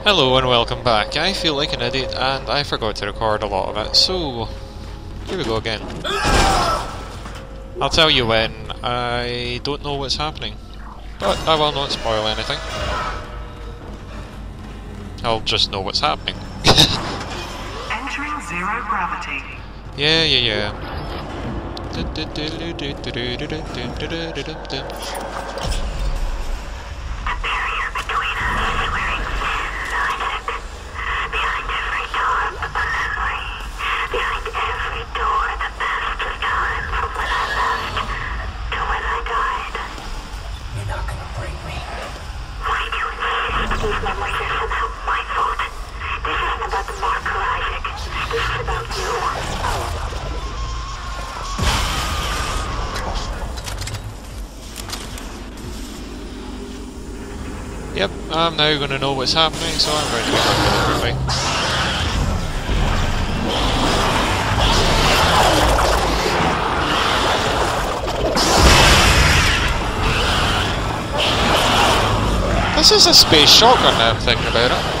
Hello and welcome back. I feel like an idiot and I forgot to record a lot of it, so here we go again. I'll tell you when I don't know what's happening, but I will not spoil anything. I'll just know what's happening. Entering zero gravity. Yeah, yeah, yeah. I'm now going to know what's happening, so I'm ready to go deliberately. This is a space shotgun now I'm thinking about it.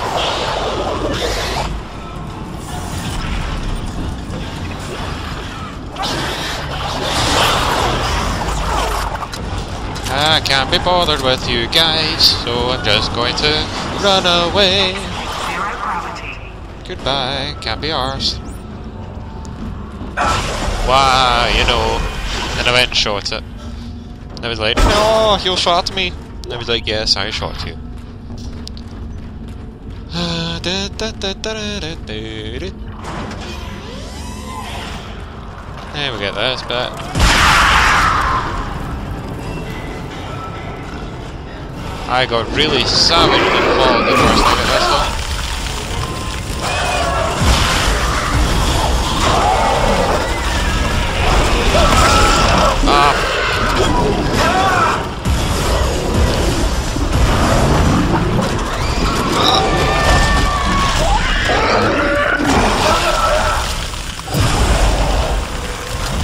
I can't be bothered with you guys, so I'm just going to run away. Goodbye, can't be ours. Why, you know. And I went and shot it. And I was like, no, you shot me. And I was like, yes, I shot you. There we get this bit. I got really savagely involved the first time though. Ah.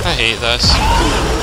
I hate this.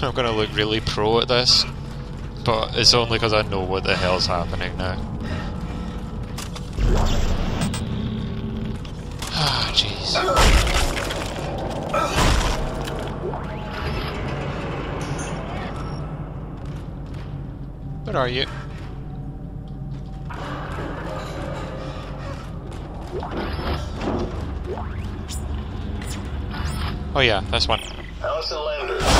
I'm gonna look really pro at this, but it's only because I know what the hell's happening now. Ah, jeez. Where are you? Oh yeah, this one. Allison Landers.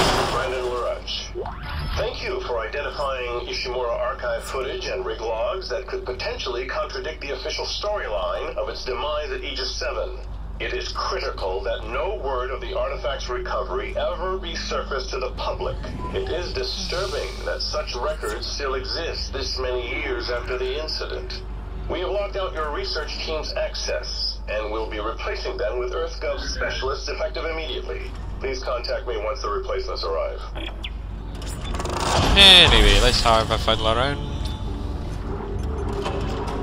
Thank you for identifying Ishimura archive footage and rig logs that could potentially contradict the official storyline of its demise at Aegis 7. It is critical that no word of the artifact's recovery ever be surfaced to the public. It is disturbing that such records still exist this many years after the incident. We have locked out your research team's access, and will be replacing them with EarthGov specialists effective immediately. Please contact me once the replacements arrive. Anyway, let's have a fiddle around.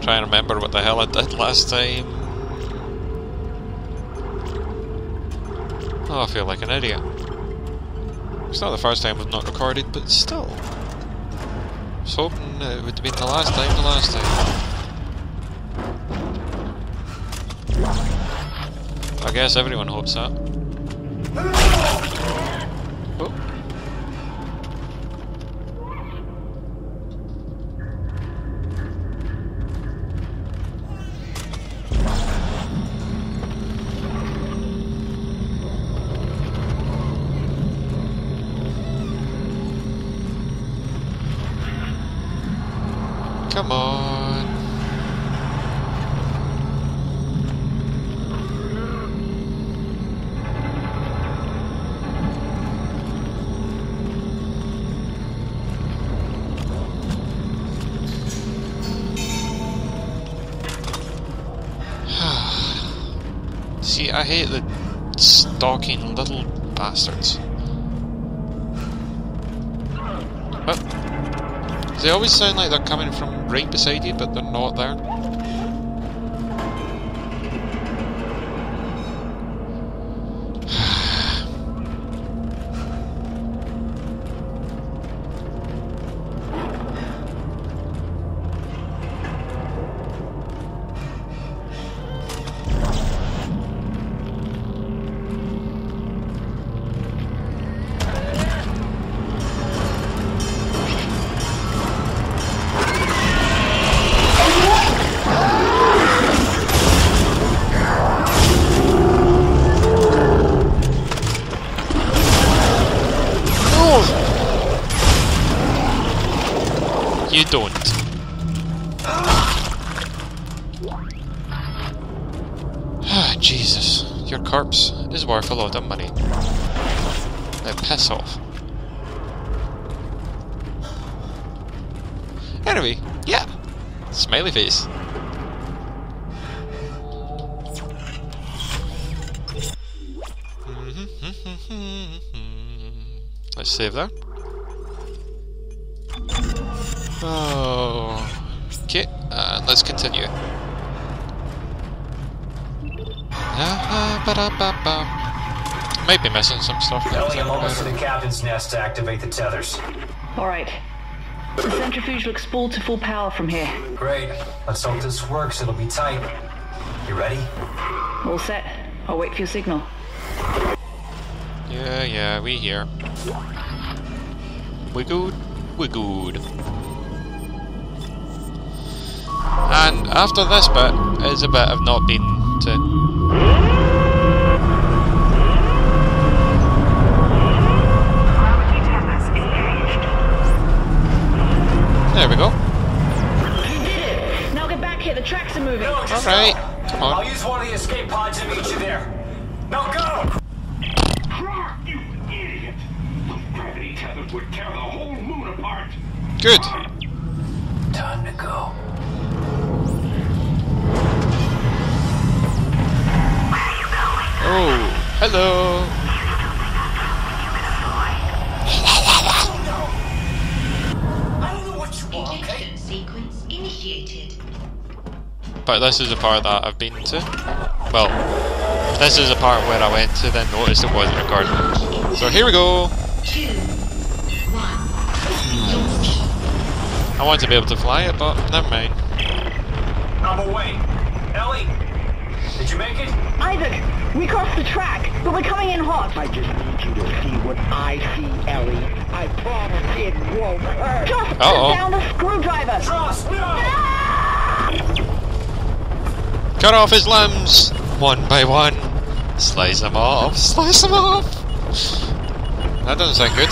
Try and remember what the hell I did last time. Oh, I feel like an idiot. It's not the first time I've not recorded, but still. I was hoping it would have been the last time, the last time. I guess everyone hopes that. Come on. See, I hate the stalking little bastards. Oh. They always sound like they're coming from right beside you, but they're not there. A lot of money. Now piss off. Anyway, yeah. Smiley face. Let's save there. Oh. Okay, and let's continue. Ah, Ba-da-ba-ba. Might be missing some stuff. but Ellie, I'm almost to the captain's nest to activate the tethers. All right. The centrifuge looks full to full power from here. Great. Let's hope this works. It'll be tight. You ready? All set. I'll wait for your signal. Yeah, yeah, we here. We good, we good. And after this bit is a bit of not being to. Gravity tethers engaged. There we go. You did it! Now get back here. The tracks are moving. No, Alright, go. come I'll use one of the escape pods to meet you there. Now go! Clarke, you idiot! Those gravity tethers would tear the whole moon apart. Good. Time to go. Oh, hello. But this is a part that I've been to. Well, this is a part where I went to, then noticed it wasn't recording. So here we go. Two, one. I want to be able to fly it, but never mind. I'm away. Ellie, did you make it? Isaac, we crossed the track, but we're coming in hot. I just need you to see what I see, Ellie. I promise it won't hurt. Just put Uh-oh. down the screwdriver. Trust, no! Cut off his limbs, one by one. Slice them off, slice them off. That doesn't sound good.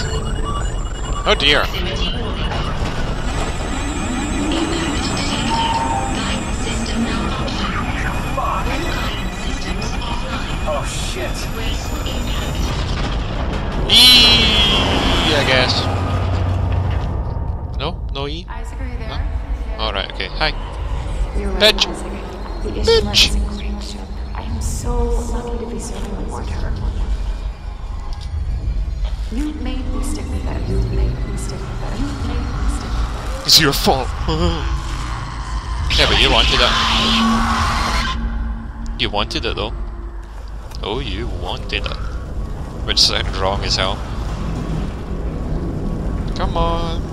Oh dear. Proximity warning. Impact detected. Guidance system malfunction. Fuck! Guidance systems offline. Oh shit. E, I guess. No, no E. Isaac, are you there? All right, okay. Hi. Bitch. Isaac. The Ishimura Bitch. is a great ship. I am so lucky to be serving aboard her. You made me stick with it. You made me stick with it. You made me stick with it. It's your fault. yeah, but you wanted it. You wanted it though. Oh, you wanted it. Which sounds wrong as hell. Come on.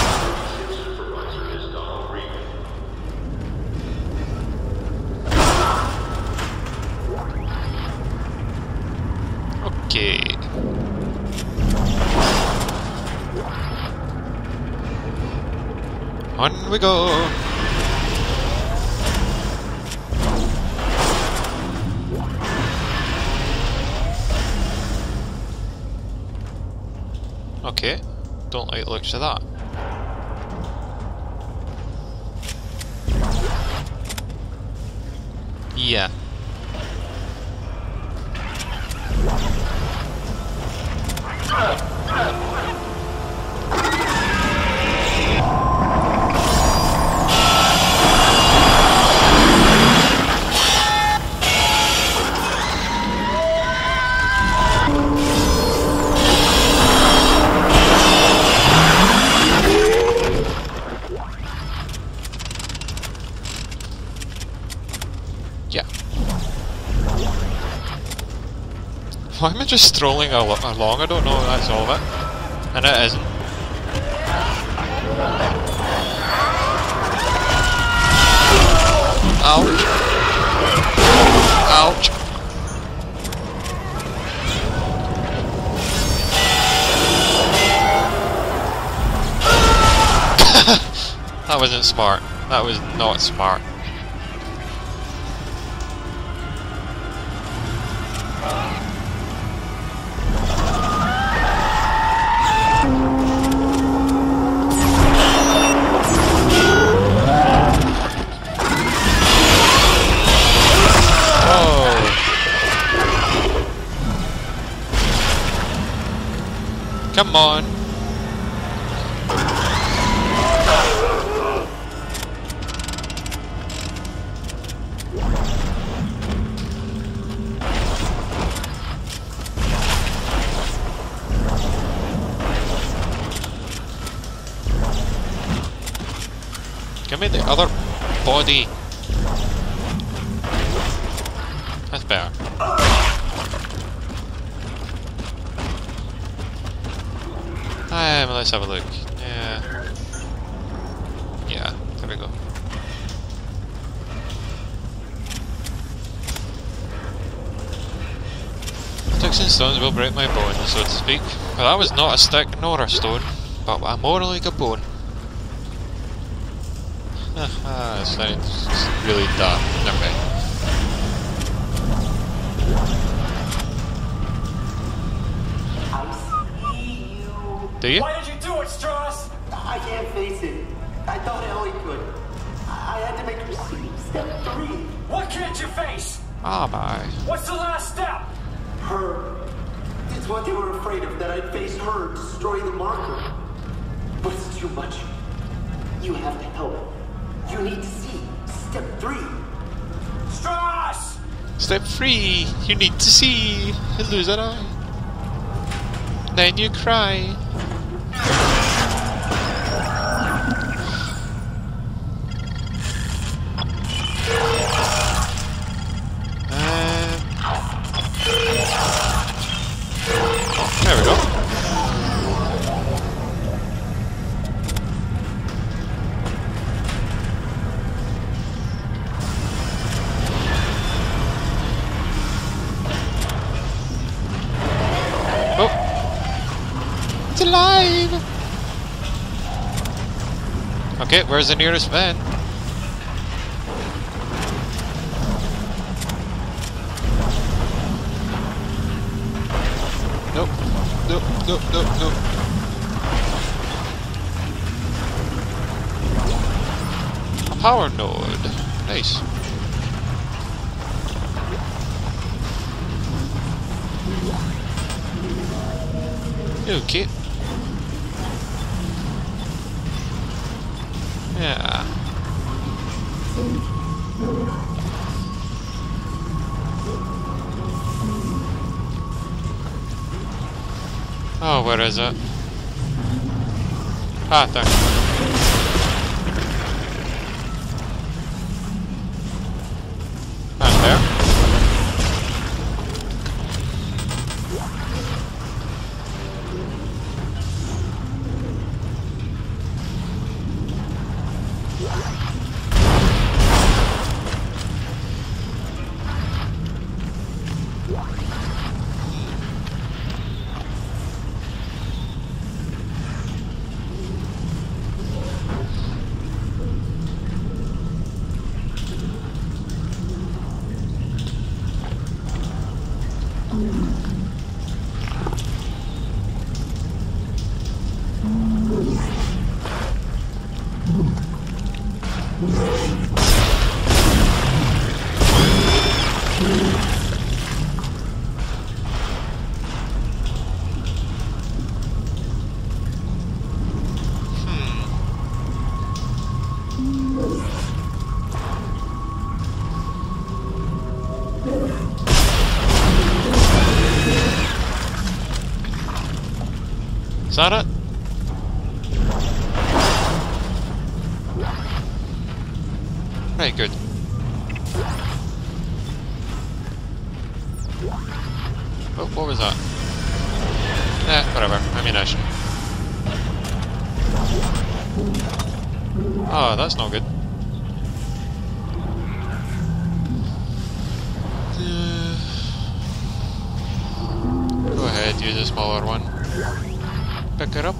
Okay. On we go. Okay. Don't like the looks of that. Yeah. Yeah. I just strolling al along? I don't know that's all of it. And it isn't. Ouch. Ouch. that wasn't smart. That was not smart. Come on. Give me the other body. That's better. Um, let's have a look. Yeah. Yeah, there we go. Sticks and stones will break my bones, so to speak. Well, that was not a stick nor a stone, but I'm more like a bone. Ah, it's, really dumb. Never mind. Do you? Why did you do it, Strauss? I can't face it. I thought Ellie could. I I had to make her see step three. What can't you face? Ah, bye. What's the last step? Her. It's what they were afraid of, that I'd face her, destroy the marker. But it's too much. You have to help. You need to see step three. Strauss! Step three. You need to see. Lose an eye. Then you cry. Okay, where's the nearest van? Nope. Nope, nope, nope, nope. A power node. Nice. Okay. Yeah. Oh, where is it? Ah, there. Is that it? Right, good. Oh, what was that? Eh, whatever. Ammunition. Oh, that's not good. Uh, Go ahead, use a smaller one. Pick it up.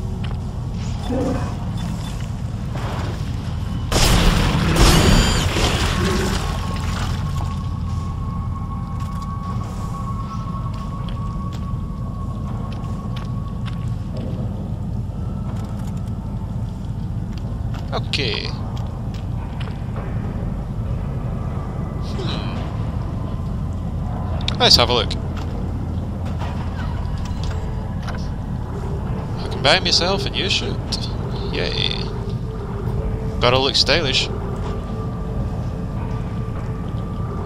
Okay. Hmm. Let's have a look. I buy myself and you suit. Yay. Gotta look stylish.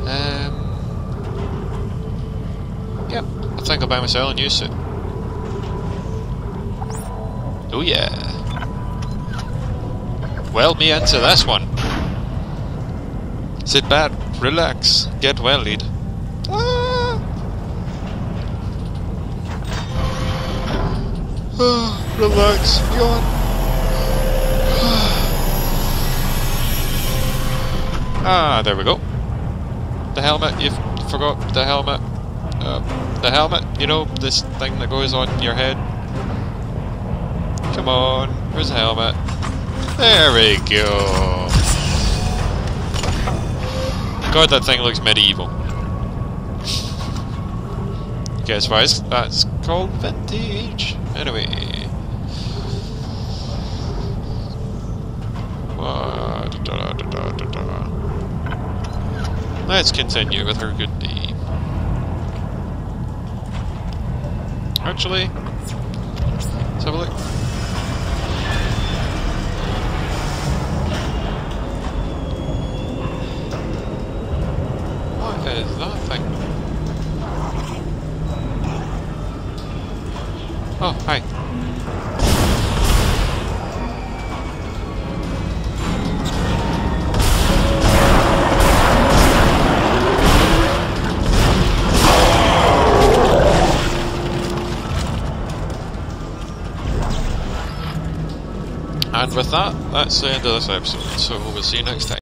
Um. Yep, I think I'll buy myself and you suit. Oh yeah. Weld me into this one. Sit back, relax, get welded. Ah. Ah, ah, there we go. The helmet, you forgot the helmet. Uh, the helmet, you know, this thing that goes on your head. Come on, where's the helmet? There we go. God, that thing looks medieval. Guess why that's called vintage. Anyway. Da, da, da. Let's continue with her good deed. Actually, let's have a look. That's the end of this episode, so we'll see you next time.